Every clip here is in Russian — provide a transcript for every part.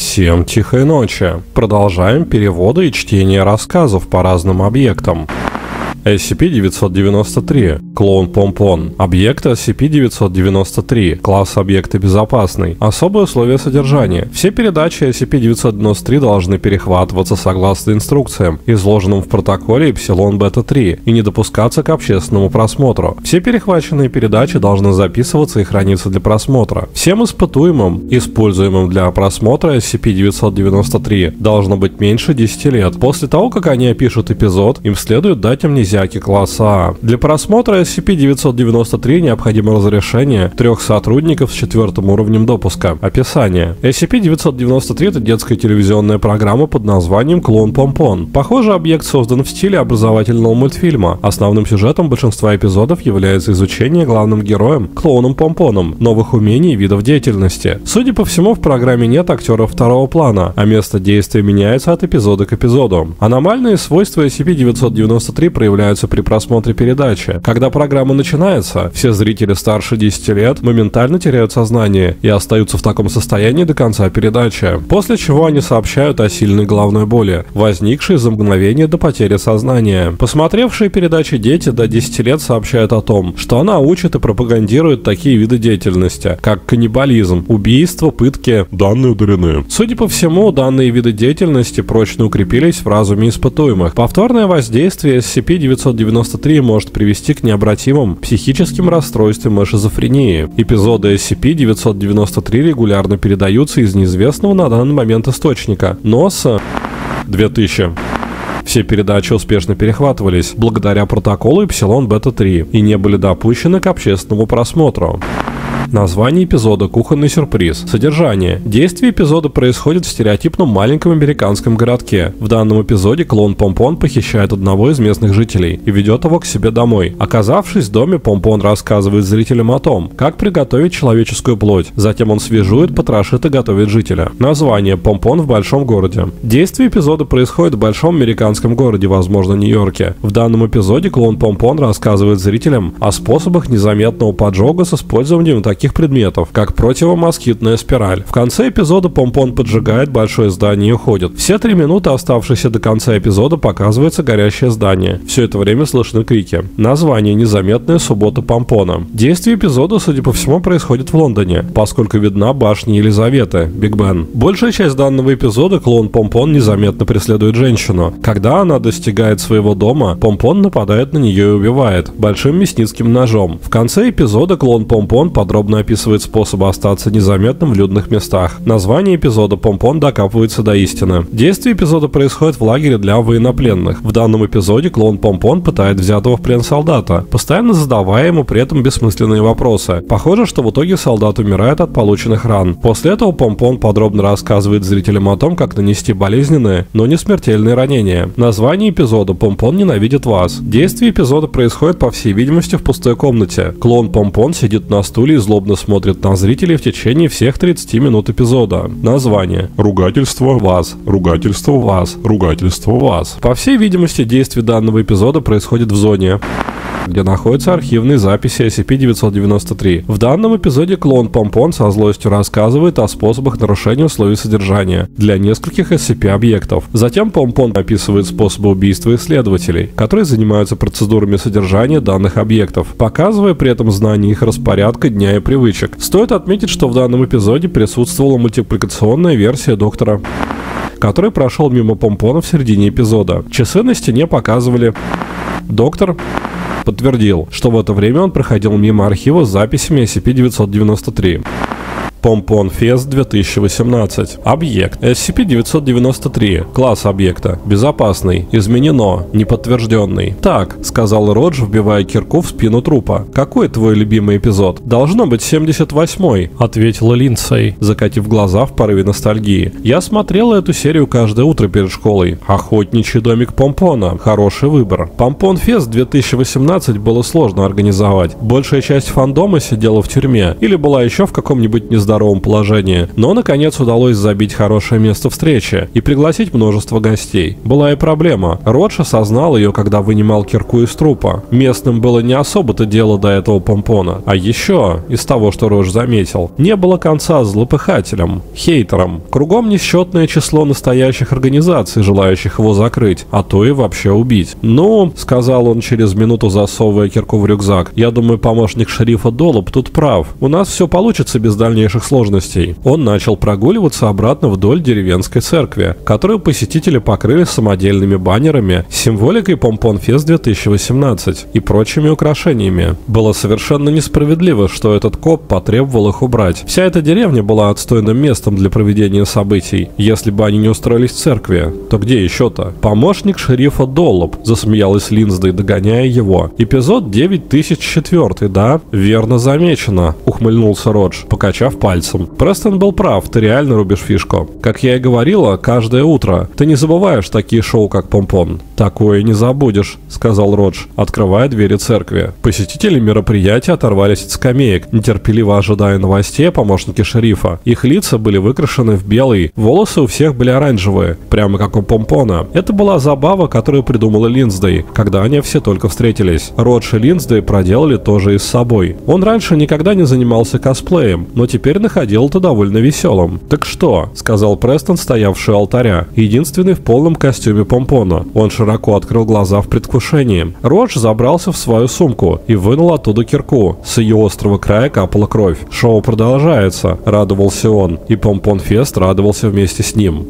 Всем тихой ночи. Продолжаем переводы и чтение рассказов по разным объектам. SCP-993, клоун Помпон, объект SCP-993, класс объекта безопасный, особые условия содержания. Все передачи SCP-993 должны перехватываться согласно инструкциям, изложенным в протоколе Epsilon Beta 3 и не допускаться к общественному просмотру. Все перехваченные передачи должны записываться и храниться для просмотра. Всем испытуемым, используемым для просмотра SCP-993, должно быть меньше 10 лет. После того, как они опишут эпизод, им следует дать амнезию железяки класса А. Для просмотра SCP-993 необходимо разрешение трех сотрудников с четвертым уровнем допуска. Описание. SCP-993 это детская телевизионная программа под названием «Клон Помпон». Похоже, объект создан в стиле образовательного мультфильма. Основным сюжетом большинства эпизодов является изучение главным героем, клоуном Помпоном, новых умений и видов деятельности. Судя по всему, в программе нет актеров второго плана, а место действия меняется от эпизода к эпизоду. Аномальные свойства SCP-993 проявляются появляются при просмотре передачи. Когда программа начинается, все зрители старше 10 лет моментально теряют сознание и остаются в таком состоянии до конца передачи, после чего они сообщают о сильной головной боли, возникшей за мгновение до потери сознания. Посмотревшие передачи дети до 10 лет сообщают о том, что она учит и пропагандирует такие виды деятельности, как каннибализм, убийство, пытки. Данные удалены. Судя по всему, данные виды деятельности прочно укрепились в разуме испытуемых. Повторное воздействие SCP-993 993 может привести к необратимым психическим расстройствам и шизофрении. Эпизоды SCP-993 регулярно передаются из неизвестного на данный момент источника. НОСА 2000. Все передачи успешно перехватывались благодаря протоколу Epsilon Beta 3 и не были допущены к общественному просмотру. Название эпизода «Кухонный сюрприз». Содержание. Действие эпизода происходит в стереотипном маленьком американском городке. В данном эпизоде клон Помпон похищает одного из местных жителей и ведет его к себе домой. Оказавшись в доме, Помпон рассказывает зрителям о том, как приготовить человеческую плоть. Затем он свежует, потрошит и готовит жителя. Название «Помпон в большом городе». Действие эпизода происходит в большом американском городе, возможно, Нью-Йорке. В данном эпизоде клон Помпон рассказывает зрителям о способах незаметного поджога с использованием таких таких предметов, как противомоскитная спираль. В конце эпизода Помпон поджигает большое здание и уходит. Все три минуты, оставшиеся до конца эпизода, показывается горящее здание. Все это время слышны крики. Название «Незаметная суббота Помпона». Действие эпизода, судя по всему, происходит в Лондоне, поскольку видна башня Елизаветы, Биг Бен. Большая часть данного эпизода клон Помпон незаметно преследует женщину. Когда она достигает своего дома, Помпон нападает на нее и убивает большим мясницким ножом. В конце эпизода клон Помпон подробно подробно описывает способы остаться незаметным в людных местах. Название эпизода Помпон докапывается до истины. Действие эпизода происходит в лагере для военнопленных. В данном эпизоде клон Помпон пытает взятого в плен солдата, постоянно задавая ему при этом бессмысленные вопросы. Похоже, что в итоге солдат умирает от полученных ран. После этого Помпон подробно рассказывает зрителям о том, как нанести болезненные, но не смертельные ранения. Название эпизода Помпон ненавидит вас. Действие эпизода происходит, по всей видимости, в пустой комнате. Клон Помпон сидит на стуле и зло злобно смотрит на зрителей в течение всех 30 минут эпизода. Название. Ругательство вас. Ругательство вас. Ругательство вас. По всей видимости, действие данного эпизода происходит в зоне где находятся архивные записи SCP-993. В данном эпизоде клон Помпон со злостью рассказывает о способах нарушения условий содержания для нескольких SCP-объектов. Затем Помпон описывает способы убийства исследователей, которые занимаются процедурами содержания данных объектов, показывая при этом знание их распорядка, дня и привычек. Стоит отметить, что в данном эпизоде присутствовала мультипликационная версия доктора который прошел мимо помпона в середине эпизода. Часы на стене показывали доктор подтвердил, что в это время он проходил мимо архива с записями SCP-993. Помпон Фест 2018. Объект. SCP-993. Класс объекта. Безопасный. Изменено. Неподтвержденный. Так, сказал Родж, вбивая кирку в спину трупа. Какой твой любимый эпизод? Должно быть 78-й, ответила Линдсей, закатив глаза в порыве ностальгии. Я смотрела эту серию каждое утро перед школой. Охотничий домик Помпона. Хороший выбор. Помпон Фест 2018 было сложно организовать. Большая часть фандома сидела в тюрьме или была еще в каком-нибудь нездоровом нездоровом положении, но наконец удалось забить хорошее место встречи и пригласить множество гостей. Была и проблема. Родж осознал ее, когда вынимал кирку из трупа. Местным было не особо-то дело до этого помпона. А еще, из того, что Родж заметил, не было конца злопыхателям, хейтерам. Кругом несчетное число настоящих организаций, желающих его закрыть, а то и вообще убить. «Ну», — сказал он через минуту, засовывая кирку в рюкзак, «я думаю, помощник шерифа Долоб тут прав. У нас все получится без дальнейших сложностей». Он начал прогуливаться обратно вдоль деревенской церкви, которую посетители покрыли самодельными баннерами символикой Помпон Фест 2018 и прочими украшениями. Было совершенно несправедливо, что этот коп потребовал их убрать. Вся эта деревня была отстойным местом для проведения событий. Если бы они не устроились в церкви, то где еще-то? Помощник шерифа Доллоп, засмеялась Линздей, догоняя его. Эпизод 9004, да? Верно замечено, ухмыльнулся Родж, покачав пальцем. Престон был прав, ты реально рубишь фишку. Как я и говорила, каждое утро. Ты не забываешь такие шоу, как Помпон. Такое не забудешь, сказал Родж, открывая двери церкви. Посетители мероприятия оторвались от скамеек, нетерпеливо ожидая новостей о помощнике шерифа. Их лица были выкрашены в белый, волосы у всех были оранжевые, прямо как у Помпона. Это была забава, которую придумала Линсдей, когда они все только встретились. Родж и Линсдей проделали тоже и с собой. Он раньше никогда не занимался косплеем, но теперь находил это довольно веселым. «Так что?» — сказал Престон, стоявший у алтаря, единственный в полном костюме Помпона. Он широко открыл глаза в предвкушении. Родж забрался в свою сумку и вынул оттуда кирку. С ее острого края капала кровь. «Шоу продолжается», — радовался он, и Помпон Фест радовался вместе с ним.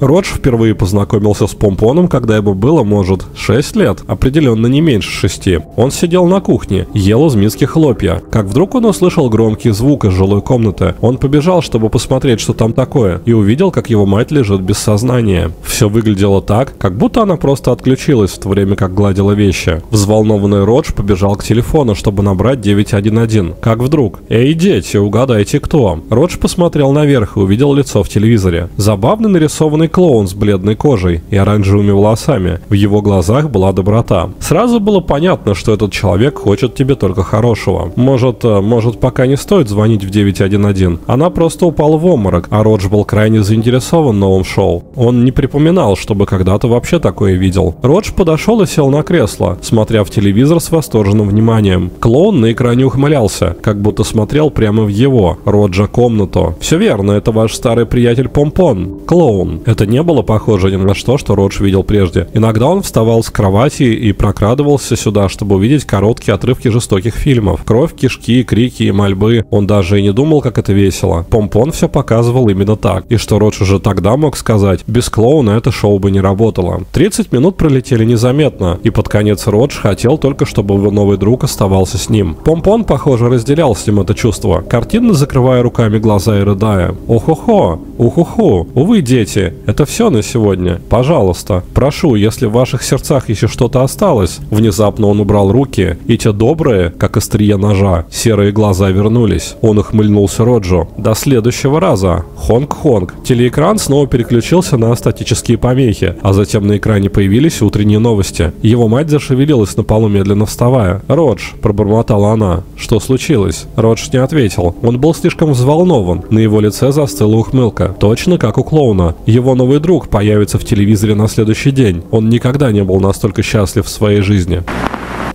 Родж впервые познакомился с Помпоном, когда ему было, может, 6 лет, определенно не меньше 6. Он сидел на кухне, ел из миски хлопья. Как вдруг он услышал громкий звук из жилой комнаты. Он побежал, чтобы посмотреть, что там такое, и увидел, как его мать лежит без сознания. Все выглядело так, как будто она просто отключилась в то время, как гладила вещи. Взволнованный Родж побежал к телефону, чтобы набрать 911. Как вдруг? «Эй, дети, угадайте, кто?» Родж посмотрел наверх и увидел лицо в телевизоре. Забавно нарисованный клоун с бледной кожей и оранжевыми волосами. В его глазах была доброта. Сразу было понятно, что этот человек хочет тебе только хорошего. Может, э, может пока не стоит звонить в 911. Она просто упала в обморок, а Родж был крайне заинтересован новым шоу. Он не припоминал, чтобы когда-то вообще такое видел. Родж подошел и сел на кресло, смотря в телевизор с восторженным вниманием. Клоун на экране ухмылялся, как будто смотрел прямо в его, Роджа, комнату. Все верно, это ваш старый приятель Помпон. Клоун. Это это не было похоже ни на что, что Родж видел прежде. Иногда он вставал с кровати и прокрадывался сюда, чтобы увидеть короткие отрывки жестоких фильмов. Кровь, кишки, крики и мольбы. Он даже и не думал, как это весело. Помпон все показывал именно так. И что Родж уже тогда мог сказать, без клоуна это шоу бы не работало. 30 минут пролетели незаметно, и под конец Родж хотел только, чтобы его новый друг оставался с ним. Помпон, похоже, разделял с ним это чувство, картинно закрывая руками глаза и рыдая. «Ох-охо! Ух-уху! Увы, дети, это все на сегодня. Пожалуйста, прошу, если в ваших сердцах еще что-то осталось. Внезапно он убрал руки, и те добрые, как острие ножа, серые глаза вернулись. Он ухмыльнулся Роджо. До следующего раза. Хонг-хонг. Телеэкран снова переключился на статические помехи, а затем на экране появились утренние новости. Его мать зашевелилась на полу, медленно вставая. «Родж», — пробормотала она, — «что случилось?» Родж не ответил. Он был слишком взволнован. На его лице застыла ухмылка. Точно как у клоуна. Его новый друг появится в телевизоре на следующий день. Он никогда не был настолько счастлив в своей жизни.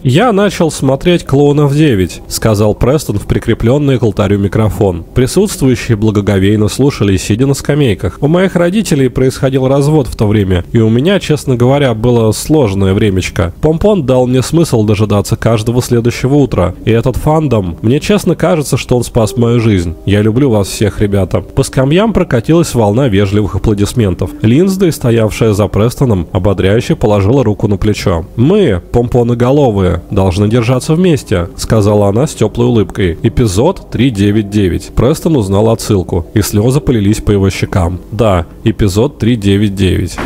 «Я начал смотреть «Клоунов 9», — сказал Престон в прикрепленный к алтарю микрофон. Присутствующие благоговейно слушали, сидя на скамейках. У моих родителей происходил развод в то время, и у меня, честно говоря, было сложное времечко. Помпон дал мне смысл дожидаться каждого следующего утра, и этот фандом, мне честно кажется, что он спас мою жизнь. Я люблю вас всех, ребята. По скамьям прокатилась волна вежливых аплодисментов. Линзда, стоявшая за Престоном, ободряюще положила руку на плечо. «Мы, помпоноголовые, должны держаться вместе», — сказала она с теплой улыбкой. Эпизод 399. Престон узнал отсылку, и слезы полились по его щекам. Да, эпизод 399.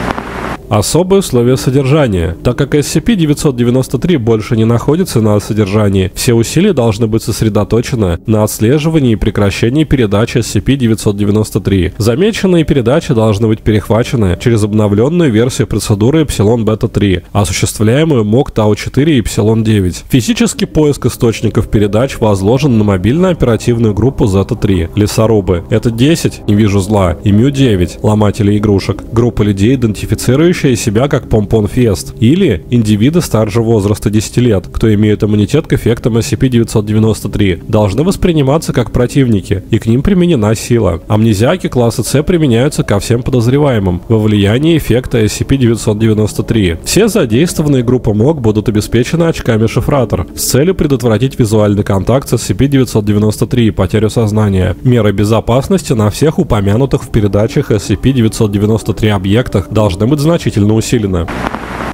Особые условия содержания. Так как SCP-993 больше не находится на содержании, все усилия должны быть сосредоточены на отслеживании и прекращении передачи SCP-993. Замеченные передачи должны быть перехвачены через обновленную версию процедуры Epsilon Beta 3, осуществляемую MOC Tau 4 и Epsilon 9. Физический поиск источников передач возложен на мобильную оперативную группу Zeta 3 лесорубы. Это 10, не вижу зла, и Мю 9, ломатели игрушек. Группа людей, идентифицирующая себя как Помпон Фест. Или индивиды старшего возраста 10 лет, кто имеет иммунитет к эффектам SCP-993, должны восприниматься как противники, и к ним применена сила. Амнезиаки класса С применяются ко всем подозреваемым во влиянии эффекта SCP-993. Все задействованные группы МОК будут обеспечены очками шифратор с целью предотвратить визуальный контакт с SCP-993 и потерю сознания. Меры безопасности на всех упомянутых в передачах SCP-993 объектах должны быть значительно усилены.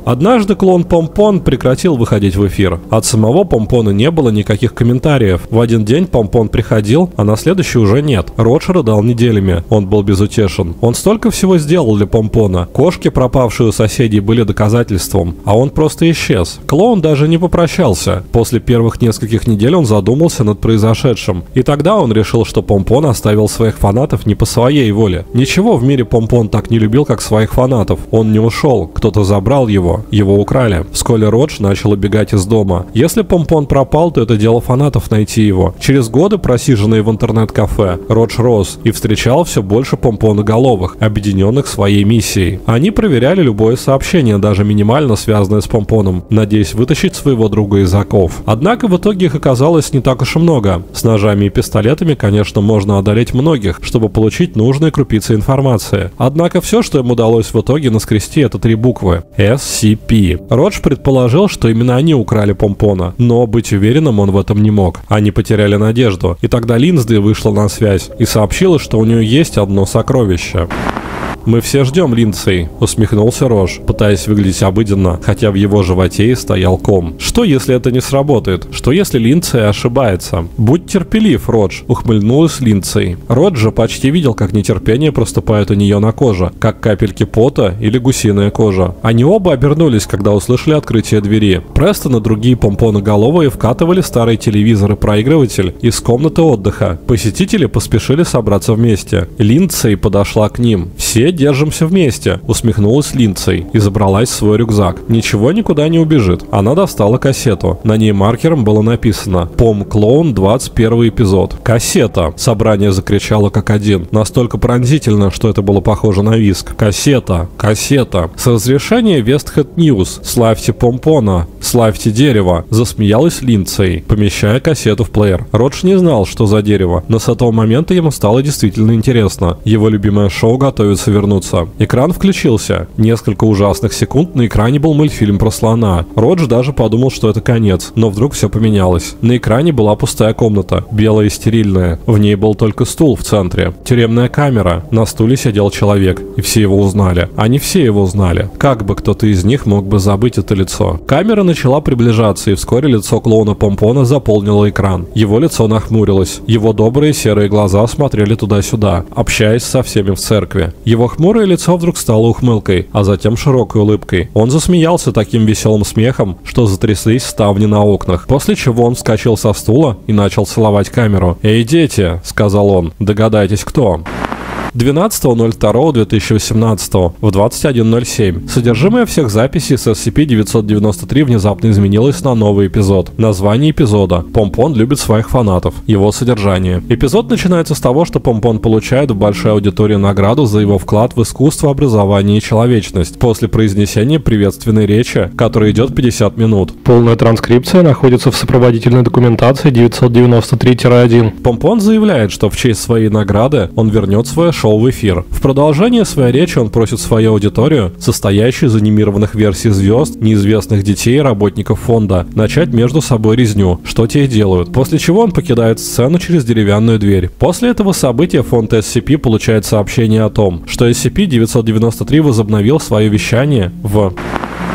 Однажды клон Помпон прекратил выходить в эфир. От самого Помпона не было никаких комментариев. В один день Помпон приходил, а на следующий уже нет. Родж рыдал неделями. Он был безутешен. Он столько всего сделал для Помпона. Кошки, пропавшие у соседей, были доказательством. А он просто исчез. Клоун даже не попрощался. После первых нескольких недель он задумался над произошедшим. И тогда он решил, что Помпон оставил своих фанатов не по своей воле. Ничего в мире Помпон так не любил, как своих фанатов. Он не ушел. Кто-то забрал его. Его украли. Вскоре Родж начал убегать из дома. Если Помпон пропал, то это дело фанатов найти его. Через годы, просиженные в интернет-кафе, Родж рос и встречал все больше помпоноголовых, объединенных своей миссией. Они проверяли любое сообщение, даже минимально связанное с помпоном, надеясь вытащить своего друга из оков. Однако в итоге их оказалось не так уж и много. С ножами и пистолетами, конечно, можно одолеть многих, чтобы получить нужные крупицы информации. Однако все, что им удалось в итоге наскрести, это три буквы. S, SCP. Родж предположил, что именно они украли Помпона, но быть уверенным он в этом не мог. Они потеряли надежду, и тогда Линсды вышла на связь и сообщила, что у нее есть одно сокровище. «Мы все ждем Линдсей», — усмехнулся Рож, пытаясь выглядеть обыденно, хотя в его животе стоял ком. «Что, если это не сработает? Что, если Линдсей ошибается?» «Будь терпелив, Родж», — ухмыльнулась Линдсей. Родж же почти видел, как нетерпение проступает у нее на коже, как капельки пота или гусиная кожа. Они оба обернулись, когда услышали открытие двери. Престон и другие помпоноголовые вкатывали старый телевизор и проигрыватель из комнаты отдыха. Посетители поспешили собраться вместе. Линдсей подошла к ним. Все держимся вместе», — усмехнулась Линдсей и забралась в свой рюкзак. «Ничего никуда не убежит». Она достала кассету. На ней маркером было написано «Пом Клоун, 21 эпизод». «Кассета!» — собрание закричало как один. Настолько пронзительно, что это было похоже на визг. «Кассета! Кассета!» С разрешения Вестхэт Ньюс. «Славьте Помпона! Славьте дерево!» Засмеялась Линдсей, помещая кассету в плеер. Родж не знал, что за дерево, но с этого момента ему стало действительно интересно. Его любимое шоу готовится вернуться вернуться. Экран включился. Несколько ужасных секунд на экране был мультфильм про слона. Родж даже подумал, что это конец, но вдруг все поменялось. На экране была пустая комната, белая и стерильная. В ней был только стул в центре. Тюремная камера. На стуле сидел человек, и все его узнали. Они все его знали. Как бы кто-то из них мог бы забыть это лицо? Камера начала приближаться, и вскоре лицо клоуна Помпона заполнило экран. Его лицо нахмурилось. Его добрые серые глаза смотрели туда-сюда, общаясь со всеми в церкви. Его хмурое лицо вдруг стало ухмылкой, а затем широкой улыбкой. Он засмеялся таким веселым смехом, что затряслись ставни на окнах, после чего он вскочил со стула и начал целовать камеру. «Эй, дети!» — сказал он. «Догадайтесь, кто?» 12.02.2018 в 21.07. Содержимое всех записей с SCP-993 внезапно изменилось на новый эпизод. Название эпизода. Помпон любит своих фанатов. Его содержание. Эпизод начинается с того, что Помпон получает в большой аудитории награду за его вклад в искусство, образование и человечность. После произнесения приветственной речи, которая идет 50 минут. Полная транскрипция находится в сопроводительной документации 993-1. Помпон заявляет, что в честь своей награды он вернет свое шоу шоу в эфир. В продолжение своей речи он просит свою аудиторию, состоящую из анимированных версий звезд, неизвестных детей и работников фонда, начать между собой резню, что те и делают, после чего он покидает сцену через деревянную дверь. После этого события фонд SCP получает сообщение о том, что SCP-993 возобновил свое вещание в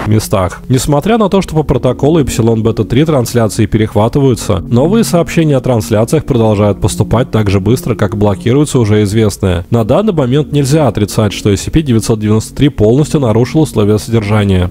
местах. Несмотря на то, что по протоколу Epsilon Beta 3 трансляции перехватываются, новые сообщения о трансляциях продолжают поступать так же быстро, как блокируются уже известные. На данный момент нельзя отрицать, что SCP-993 полностью нарушил условия содержания.